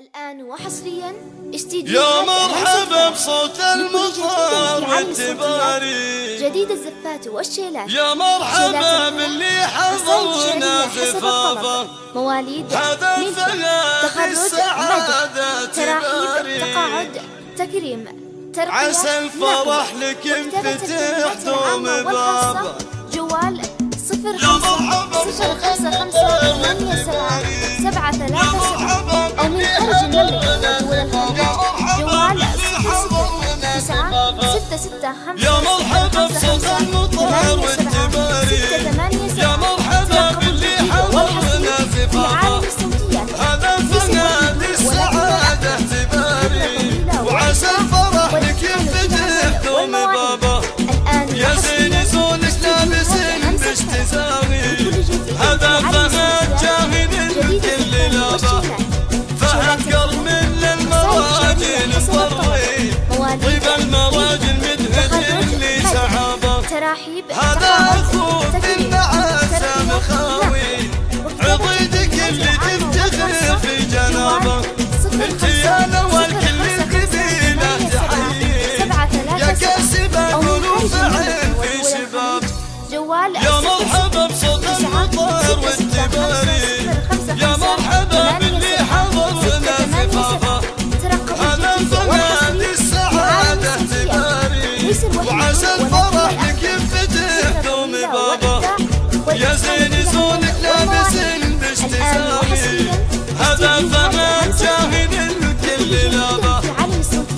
الآن وحصريا استديو يا مرحبا بصوت المطر والتباري جديد الزفات والشيلات. يا مرحبا باللي حضرنا زفافه مواليد فلا تخرج تراحيب تباري. تقاعد تكريم. ترقية عسى الفرح. لك الخدمات دوم. بابا. جوال صفر خمسة صفر خمسة خمسة ثمانية سبعة. تراحيب هذا أخوك النعاسة مخاوي عضيدك اللي تفتخر في جنابه انت يا نوال كل القبيلة تحيي يا كاسب القلوب عين في شباب يا مرحبا بصوت المطر والتباري يا مرحبا باللي حضرنا زفافه هذا فنادي السعادة تباري وعسى الفرح زونك لابس باستزاري هذا فهد جاهد الكل لابا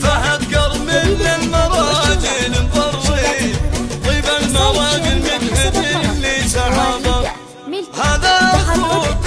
فهد قرب من المراجل مضري طيب المراجل مدهن اللي سحابة. هذا أخوك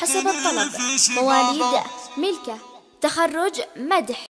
حسب الطلب. مواليد ملكة. تخرج مدح.